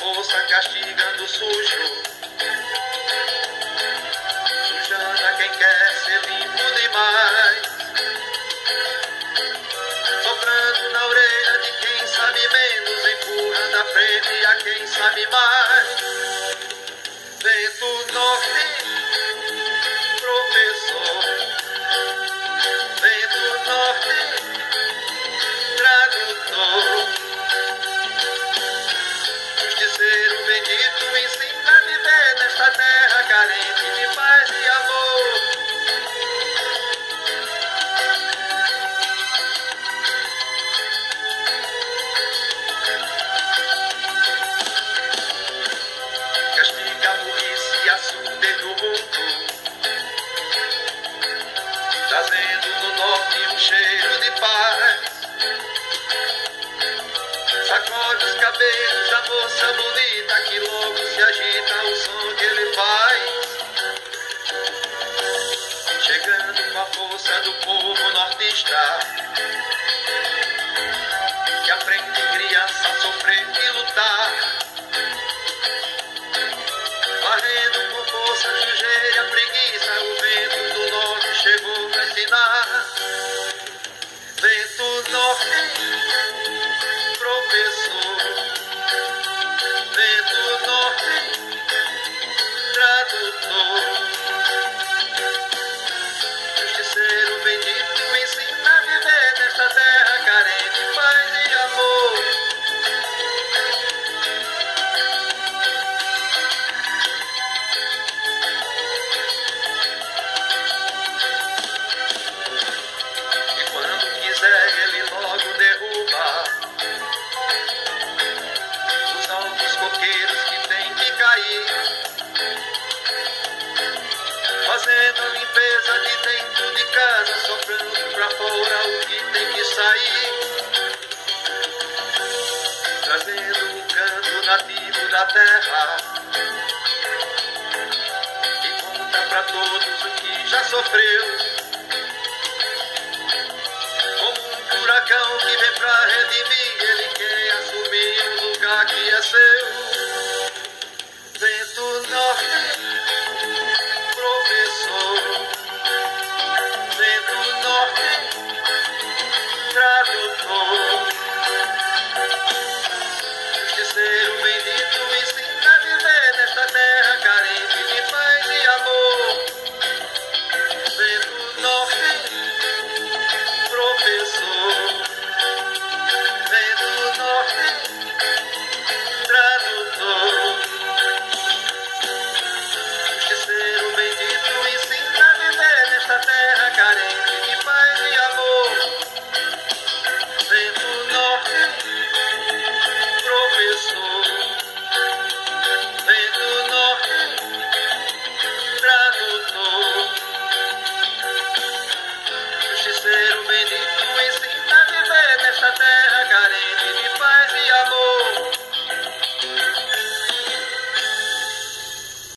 Moça castigando o sujo a quem quer ser limpo demais Soprando na orelha de quem sabe menos Empurrando a frente a quem sabe mais. Bendito em sempre viver nesta terra carente. sofreu. Como um furacão que vem pra redimir, ele quer assumir o lugar que é seu. Vento norte, professor. Vento norte, tradutor. Hare